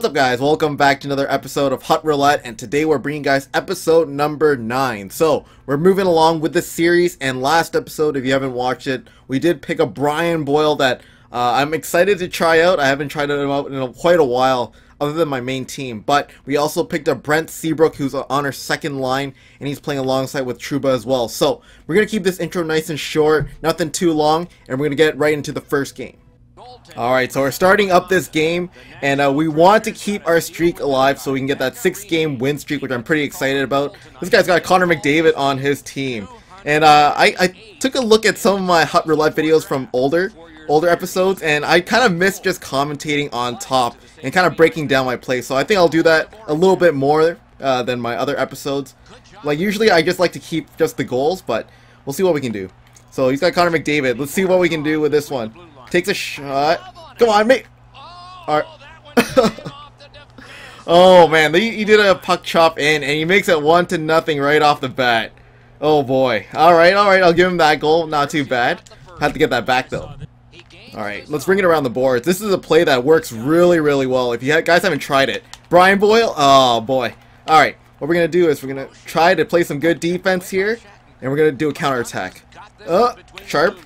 What's up guys? Welcome back to another episode of Hut Roulette and today we're bringing guys episode number 9. So we're moving along with the series and last episode if you haven't watched it we did pick a Brian Boyle that uh, I'm excited to try out. I haven't tried him out in quite a while other than my main team but we also picked up Brent Seabrook who's on our second line and he's playing alongside with Trouba as well. So we're going to keep this intro nice and short, nothing too long and we're going to get right into the first game. Alright, so we're starting up this game, and uh, we want to keep our streak alive so we can get that six-game win streak, which I'm pretty excited about. This guy's got Connor McDavid on his team. And uh, I, I, took a look at some of my Hut Roulette videos from older older episodes, and I kind of missed just commentating on top and kind of breaking down my play, so I think I'll do that a little bit more uh, than my other episodes. Like, usually I just like to keep just the goals, but we'll see what we can do. So he's got Connor McDavid. Let's see what we can do with this one. Takes a shot. Come on, mate. Alright. oh, man. He, did a puck chop in, and he makes it 1 to nothing right off the bat. Oh, boy. Alright, alright. I'll give him that goal. Not too bad. Have to get that back, though. Alright, let's bring it around the boards. This is a play that works really, really well. If you guys haven't tried it. Brian Boyle? Oh, boy. Alright, what we're going to do is we're going to try to play some good defense here, and we're going to do a counterattack. Uh, Sharp.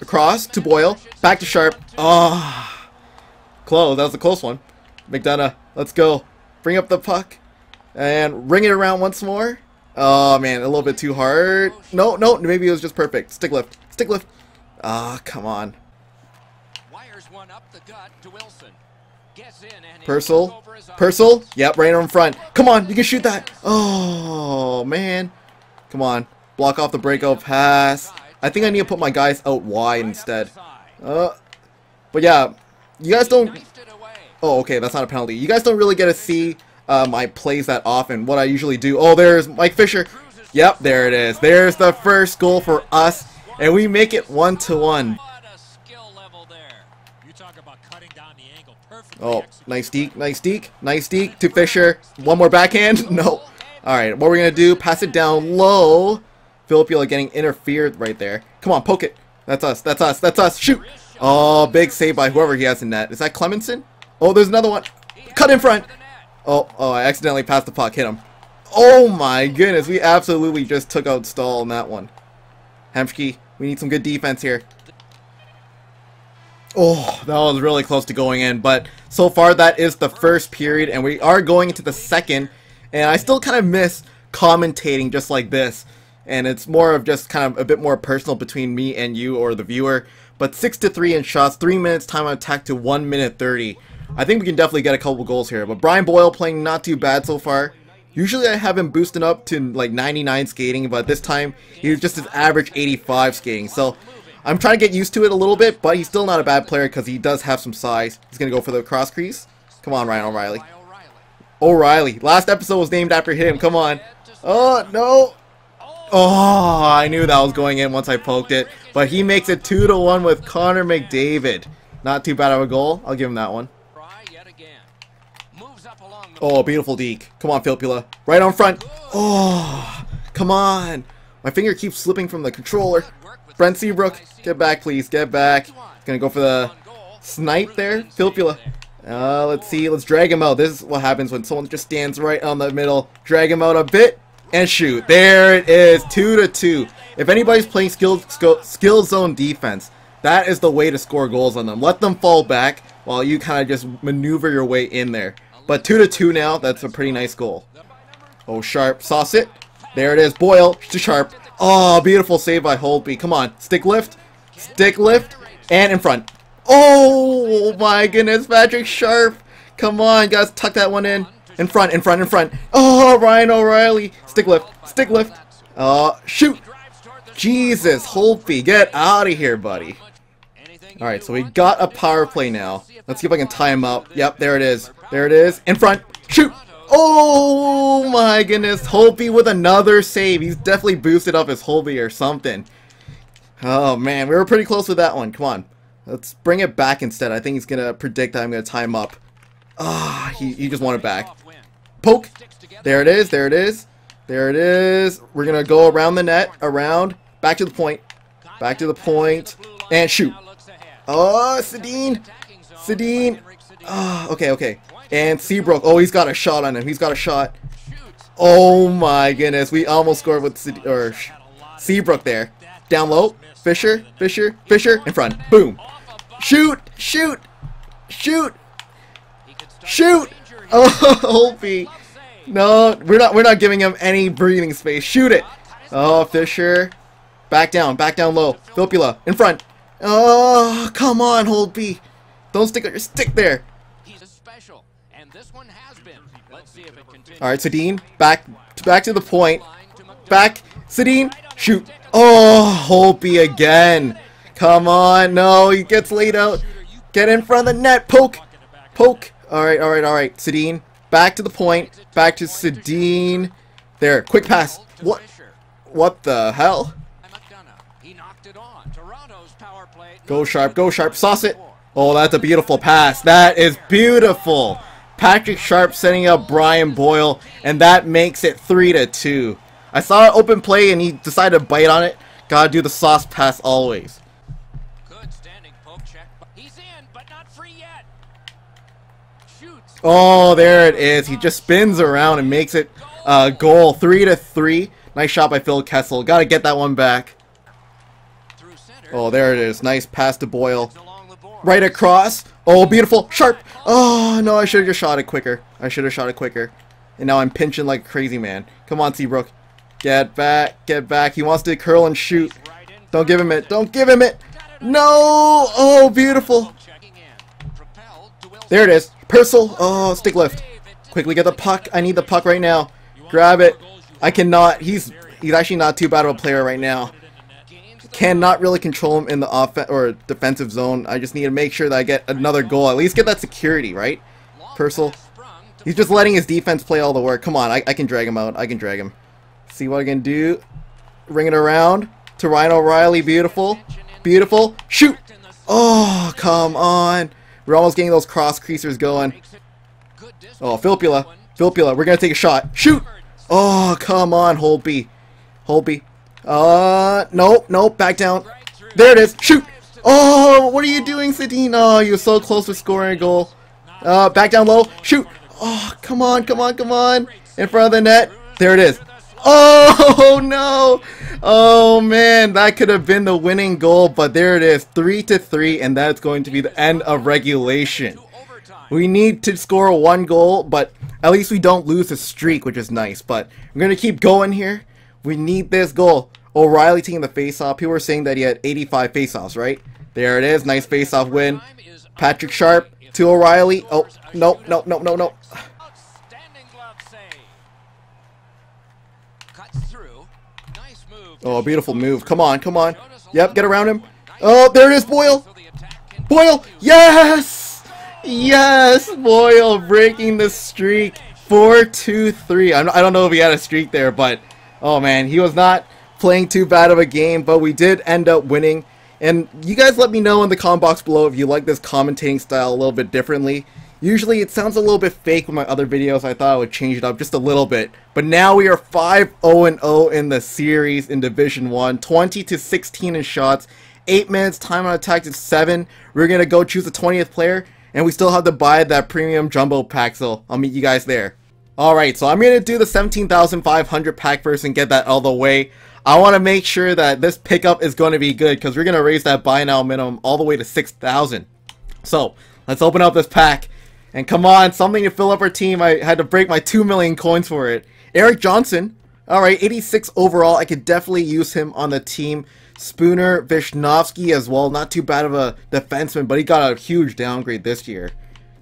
Across to Boyle. Back to Sharp. Oh. Close. That was a close one. McDonagh. Let's go. Bring up the puck. And ring it around once more. Oh, man. A little bit too hard. No, no. Maybe it was just perfect. Stick lift. Stick lift. Ah, oh, come on. Purcell. Purcell. Yep, right in front. Come on. You can shoot that. Oh, man. Come on. Block off the breakout pass. I think I need to put my guys out wide instead. Uh, but yeah, you guys don't... Oh, okay, that's not a penalty. You guys don't really get to see uh, my plays that often. What I usually do... Oh, there's Mike Fisher. Yep, there it is. There's the first goal for us. And we make it one to one. Oh, nice deke, nice deke, nice deke to Fisher. One more backhand? No. Alright, what we're going to do, pass it down low. Filppula getting interfered right there. Come on, poke it. That's us. That's us. That's us. Shoot. Oh, big save by whoever he has in net. Is that Clemmensen? Oh, there's another one. Cut in front. Oh, oh, I accidentally passed the puck. Hit him. Oh my goodness. We absolutely just took out Staal in that one. Hemschke, we need some good defense here. Oh, that was really close to going in, but so far that is the first period, and we are going into the second, and I still kind of miss commentating just like this and it's more of just kind of a bit more personal between me and you or the viewer. But 6 to 3 in shots, 3 minutes time on attack to 1 minute 30. I think we can definitely get a couple goals here. But Brian Boyle playing not too bad so far. Usually I have him boosting up to like 99 skating, but this time he's just his average 85 skating. So I'm trying to get used to it a little bit, but he's still not a bad player because he does have some size. He's going to go for the cross crease. Come on, Ryan O'Reilly. O'Reilly. Last episode was named after him. Come on. Oh, no. Oh, I knew that was going in once I poked it. But he makes it 2 to one with Connor McDavid. Not too bad of a goal. I'll give him that one. Oh, beautiful deke. Come on, Filppula. Right on front. Oh, come on. My finger keeps slipping from the controller. Brent Seabrook, get back, please. Get back. Gonna go for the snipe there. Filppula. Uh, let's see. Let's drag him out. This is what happens when someone just stands right on the middle. Drag him out a bit and shoot. There it is, two to two. If anybody's playing skill, skill, zone defense, that is the way to score goals on them. Let them fall back while you kind of just maneuver your way in there. But two to two now, that's a pretty nice goal. Oh, Sharp, sauce it. There it is, Boyle to Sharp. Oh, beautiful save by Holtby. Come on, stick lift, stick lift, and in front. Oh my goodness, Patrick Sharp. Come on, guys, tuck that one in. In front, in front, in front. Oh, Ryan O'Reilly. Stick lift, stick lift. Uh, shoot. Jesus, Holtby, get out of here, buddy. Alright, so we got a power play now. Let's see if I can tie him up. Yep, there it is. There it is. In front. Shoot. Oh my goodness. Holtby with another save. He's definitely boosted up his Holtby or something. Oh man, we were pretty close with that one. Come on. Let's bring it back instead. I think he's going to predict that I'm going to tie him up. Ah, oh, he, he just wanted back. Poke. There it is. There it is. There it is. We're going to go around the net. Around. Back to the point. Back to the point. And shoot. Oh, Sedin. Sedin. Oh, okay, okay. And Seabrook. Oh, he's got a shot on him. He's got a shot. Oh my goodness. We almost scored with or Seabrook there. Down low. Fisher. Fisher. Fisher. In front. Boom. Shoot. Shoot. Shoot. Shoot. Oh, Holtby. No, we're not. We're not giving him any breathing space. Shoot it. Oh, Fisher. Back down. Back down low. Filppula. In front. Oh, come on, Holtby. Don't stick your stick there. He's a special. All right, Sedin, back, back to the point. Back, Sedin, shoot. Oh, Holtby again. Come on, no, he gets laid out. Get in front of the net, poke, poke. All right, all right, all right. Sedin, back to the point. Back to Sedin. There, quick pass. What? What the hell? Go sharp, go sharp, sauce it. Oh, that's a beautiful pass. That is beautiful. Patrick Sharp setting up Brian Boyle, and that makes it 3 to 2. I saw an open play and he decided to bite on it. Gotta do the sauce pass always. Oh, there it is. He just spins around and makes it a uh, goal. 3 to 3. Nice shot by Phil Kessel. Gotta get that one back. Oh, there it is. Nice pass to Boyle. Right across. Oh, beautiful. Sharp. Oh, no, I should have just shot it quicker. I should have shot it quicker. And now I'm pinching like a crazy man. Come on, Seabrook. Get back. Get back. He wants to curl and shoot. Don't give him it. Don't give him it. No. Oh, beautiful. There it is. Purcell. Oh, stick lift. Quickly get the puck. I need the puck right now. Grab it. I cannot. He's he's actually not too bad of a player right now cannot really control him in the off or defensive zone. I just need to make sure that I get another goal. At least get that security, right? Purcell. He's just letting his defense play all the work. Come on, I, I can drag him out. I can drag him. See what I can do. Ring it around to Ryan O'Reilly. Beautiful. Beautiful. Shoot! Oh, come on. We're almost getting those cross creasers going. Oh, Filppula. Filppula, we're going to take a shot. Shoot! Oh, come on, Holtby. Holtby. Uh, nope, nope, back down. There it is. Shoot! Oh, what are you doing, Sedin? Oh, you're so close to scoring a goal. Uh, back down low. Shoot! Oh, come on, come on, come on. In front of the net. There it is. Oh, no! Oh, man, that could have been the winning goal, but there it is. 3 to 3, and that's going to be the end of regulation. We need to score one goal, but at least we don't lose the streak, which is nice. But we're going to keep going here. We need this goal. O'Reilly taking the face-off. People were saying that he had 85 face-offs, right? There it is. Nice face-off win. Patrick Sharp to O'Reilly. Oh, no, no, no, no, no. Oh, beautiful move. Come on, come on. Yep, get around him. Oh, there it is, Boyle. Boyle, yes! Yes, Boyle breaking the streak. 4-2-3. I don't know if he had a streak there, but Oh man, he was not playing too bad of a game, but we did end up winning. And you guys let me know in the comment box below if you like this commentating style a little bit differently. Usually it sounds a little bit fake with my other videos. I thought I would change it up just a little bit. But now we are 5-0-0 in the series in Division 1. 20 to 16 in shots. 8 minutes time on attack to 7. We're going to go choose the 20th player. And we still have to buy that premium jumbo pack, so I'll meet you guys there. Alright, so I'm going to do the 17,500 pack first and get that all the way. I want to make sure that this pickup is going to be good because we're going to raise that buy now minimum all the way to 6,000. So, let's open up this pack. And come on, something to fill up our team. I had to break my 2 million coins for it. Erik Johnson. Alright, 86 overall. I could definitely use him on the team. Spooner, Visnovsky as well. Not too bad of a defenseman, but he got a huge downgrade this year.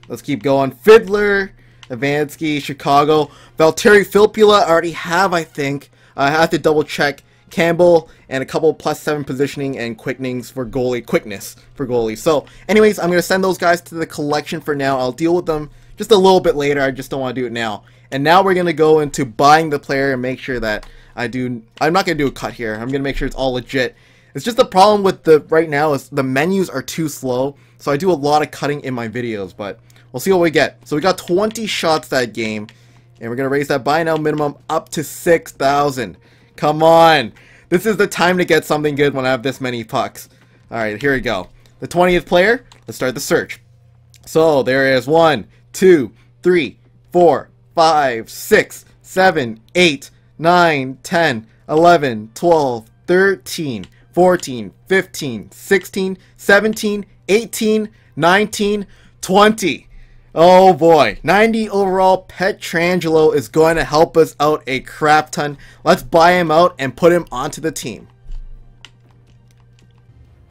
Let's keep going. Fiddler. Avansky, Chicago. Valtteri Filppula I already have, I think. I have to double check. Campbell, and a couple plus 7 positioning and quickenings for goalie, quickness for goalie. So, anyways, I'm going to send those guys to the collection for now. I'll deal with them just a little bit later. I just don't want to do it now. And now we're going to go into buying the player and make sure that I do... I'm not going to do a cut here. I'm going to make sure it's all legit. It's just the problem with the right now is the menus are too slow. So I do a lot of cutting in my videos, but We'll see what we get. So we got 20 shots that game. And we're going to raise that buy now minimum up to 6,000. Come on. This is the time to get something good when I have this many pucks. Alright, here we go. The 20th player. Let's start the search. So there is one, two, three. 3, 4, 5, 6, 7, 8, 9, 10, 11, 12, 13, 14, 15, 16, 17, 18, 19, 20. Oh boy, 90 overall Pietrangelo is going to help us out a crap ton. Let's buy him out and put him onto the team.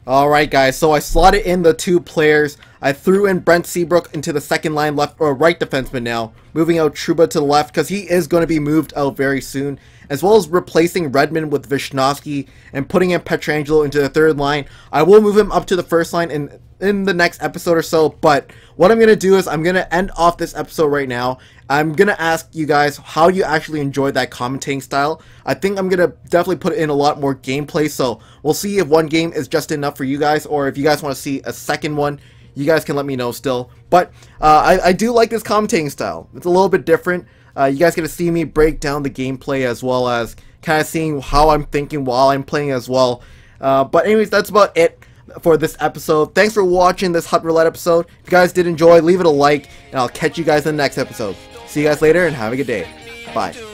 Alright guys, so I slotted in the two players. I threw in Brent Seabrook into the second line left or right defenseman now, moving out Trouba to the left because he is going to be moved out very soon, as well as replacing Redmond with Visnovsky and putting in Pietrangelo into the third line. I will move him up to the first line in in the next episode or so, but what I'm going to do is I'm going to end off this episode right now. I'm going to ask you guys how you actually enjoyed that commentating style. I think I'm going to definitely put in a lot more gameplay, so we'll see if one game is just enough for you guys, or if you guys want to see a second one, you guys can let me know still. But uh, I, I do like this commentating style. It's a little bit different. Uh, you guys get to see me break down the gameplay as well as kind of seeing how I'm thinking while I'm playing as well. Uh, but anyways, that's about it for this episode. Thanks for watching this Hut Roulette episode. If you guys did enjoy, leave it a like, and I'll catch you guys in the next episode. See you guys later, and have a good day. Bye Here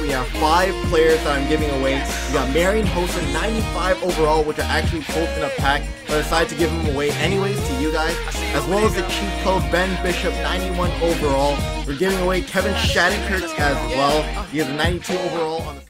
we have five players that I'm giving away. We got Marian Hossa, 95 overall, which I actually pulled in a pack, but I decided to give them away anyways to you guys, as well as the cheat code Ben Bishop, 91 overall. We're giving away Kevin Shattenkirk as well. He has a 92 overall on the